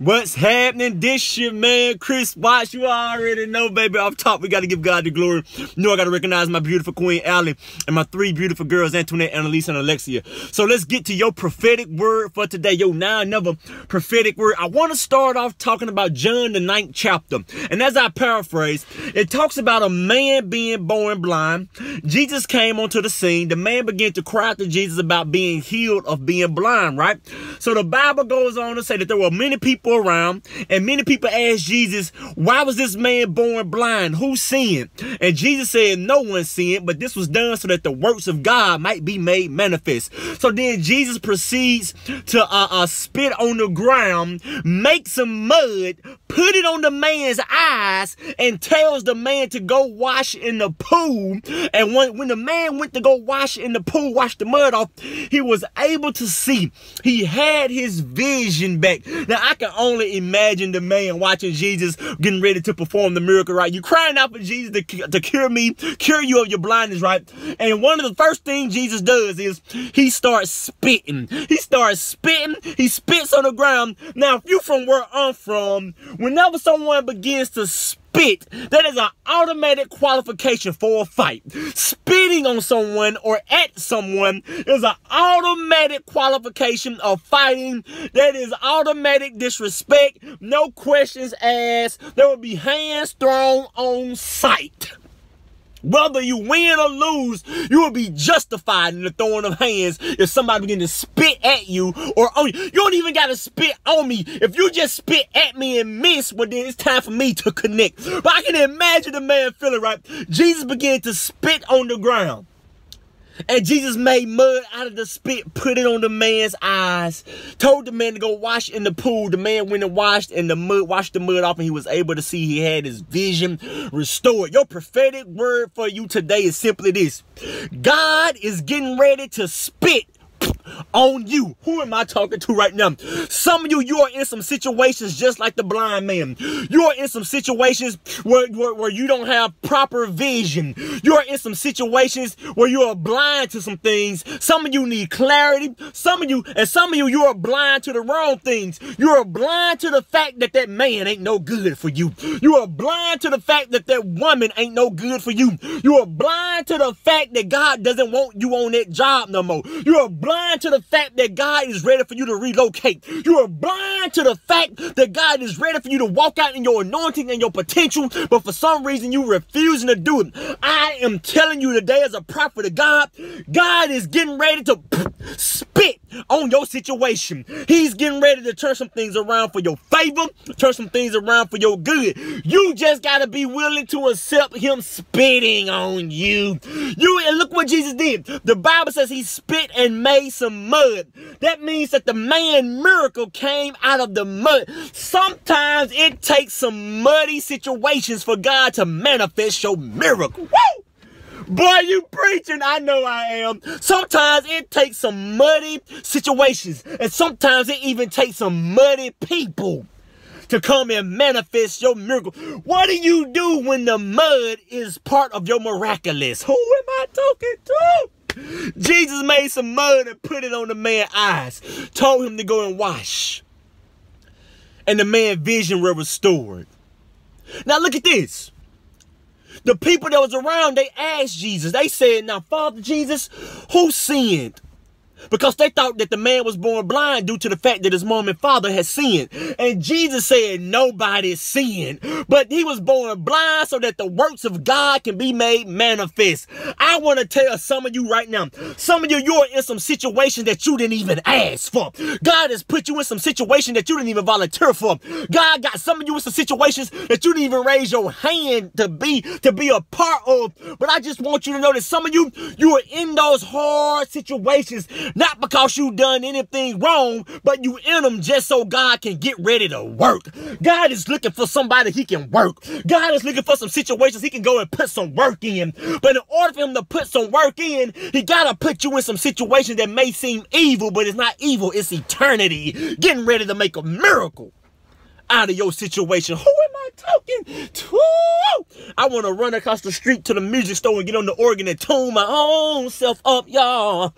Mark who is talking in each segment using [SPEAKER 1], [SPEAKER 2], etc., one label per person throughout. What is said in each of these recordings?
[SPEAKER 1] What's happening? This your man, Chris Watts. You already know, baby. Off top, we got to give God the glory. You know, I got to recognize my beautiful queen, Allie, and my three beautiful girls, Antoinette, Annalise, and Alexia. So let's get to your prophetic word for today. Yo, now another prophetic word. I want to start off talking about John, the ninth chapter. And as I paraphrase, it talks about a man being born blind. Jesus came onto the scene. The man began to cry to Jesus about being healed of being blind, right? So the Bible goes on to say that there were many people people around, and many people asked Jesus, why was this man born blind? Who sinned? And Jesus said, no one sinned, but this was done so that the works of God might be made manifest. So then Jesus proceeds to uh, uh, spit on the ground, make some mud, put it on the man's eyes, and tells the man to go wash in the pool. And when, when the man went to go wash in the pool, wash the mud off, he was able to see. He had his vision back. Now I can only imagine the man watching Jesus getting ready to perform the miracle, right? You crying out for Jesus to, to cure me, cure you of your blindness, right? And one of the first things Jesus does is he starts spitting. He starts spitting. He spits on the ground. Now, if you from where I'm from, whenever someone begins to spit, that is an automatic qualification for a fight. Spitting on someone or at someone is an automatic qualification of fighting. That is automatic disrespect. No questions asked. There will be hands thrown on sight. Whether you win or lose, you will be justified in the throwing of hands if somebody begin to spit at you or on you. You don't even got to spit on me. If you just spit at me and miss, well then it's time for me to connect. But I can imagine the man feeling right. Jesus began to spit on the ground. And Jesus made mud out of the spit, put it on the man's eyes, told the man to go wash in the pool. The man went and washed and the mud, washed the mud off, and he was able to see he had his vision restored. Your prophetic word for you today is simply this. God is getting ready to spit on you. Who am I talking to right now? Some of you, you are in some situations just like the blind man. You are in some situations where, where, where you don't have proper vision. You are in some situations where you are blind to some things. Some of you need clarity. Some of you, and some of you, you are blind to the wrong things. You are blind to the fact that that man ain't no good for you. You are blind to the fact that that woman ain't no good for you. You are blind to the fact that God doesn't want you on that job no more. You are blind to the fact that God is ready for you to relocate. You are blind to the fact that God is ready for you to walk out in your anointing and your potential, but for some reason you refusing to do it. I am telling you today as a prophet of God, God is getting ready to spit on your situation. He's getting ready to turn some things around for your favor, turn some things around for your good. You just got to be willing to accept him spitting on you. You and look what Jesus did. The Bible says he spit and made some mud. That means that the man miracle came out of the mud. Sometimes it takes some muddy situations for God to manifest your miracle. Woo! Boy, you preaching. I know I am. Sometimes it takes some muddy situations, and sometimes it even takes some muddy people to come and manifest your miracle. What do you do when the mud is part of your miraculous? Who am I talking to? Jesus made some mud and put it on the man's eyes, told him to go and wash. And the man's vision was restored. Now look at this. The people that was around, they asked Jesus. They said, now, Father Jesus, who sinned? Because they thought that the man was born blind due to the fact that his mom and father had sinned. And Jesus said nobody sinned, but he was born blind so that the works of God can be made manifest. I want to tell some of you right now, some of you, you're in some situation that you didn't even ask for. God has put you in some situation that you didn't even volunteer for. God got some of you in some situations that you didn't even raise your hand to be, to be a part of. But I just want you to know that some of you, you are in those hard situations not because you done anything wrong, but you in them just so God can get ready to work. God is looking for somebody he can work. God is looking for some situations he can go and put some work in. But in order for him to put some work in, he got to put you in some situations that may seem evil, but it's not evil. It's eternity. Getting ready to make a miracle out of your situation. Who am I talking to? I want to run across the street to the music store and get on the organ and tune my own self up, y'all.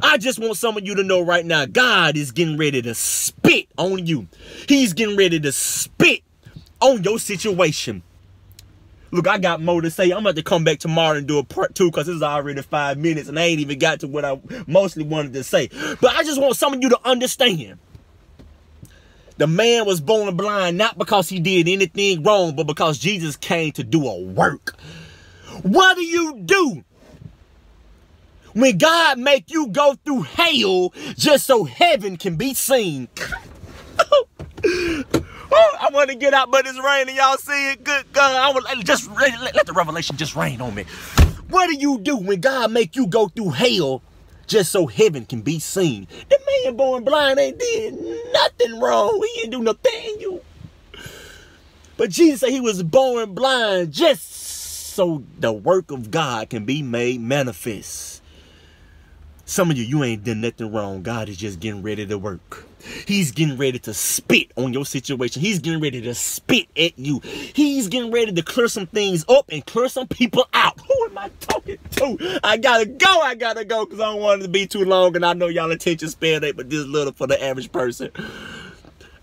[SPEAKER 1] I just want some of you to know right now, God is getting ready to spit on you. He's getting ready to spit on your situation. Look, I got more to say. I'm about to come back tomorrow and do a part two because it's already five minutes and I ain't even got to what I mostly wanted to say. But I just want some of you to understand. The man was born blind not because he did anything wrong, but because Jesus came to do a work. What do you do when God make you go through hell just so heaven can be seen? Oh, I want to get out, but it's raining. Y'all see it? Good God. I would just let, let the revelation just rain on me. What do you do when God make you go through hell just so heaven can be seen? The man born blind ain't did nothing wrong. He didn't do nothing. You. But Jesus said he was born blind just so the work of God can be made manifest. Some of you, you ain't done nothing wrong. God is just getting ready to work. He's getting ready to spit on your situation. He's getting ready to spit at you. He's getting ready to clear some things up and clear some people out. Who am I talking to? I gotta go. I gotta go because I don't want it to be too long. And I know y'all attention span ain't but this little for the average person.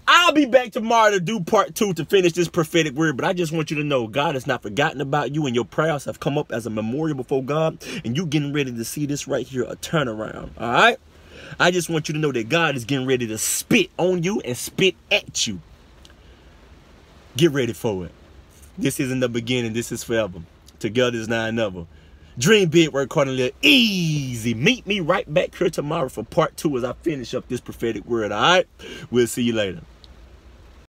[SPEAKER 1] I'll be back tomorrow to do part two to finish this prophetic word. But I just want you to know God has not forgotten about you and your prayers have come up as a memorial before God. And you getting ready to see this right here, a turnaround. All right? I just want you to know that God is getting ready to spit on you and spit at you. Get ready for it. This isn't the beginning. This is forever. Together is not another. Dream big, work hard, and live easy. Meet me right back here tomorrow for part two as I finish up this prophetic word. All right? We'll see you later.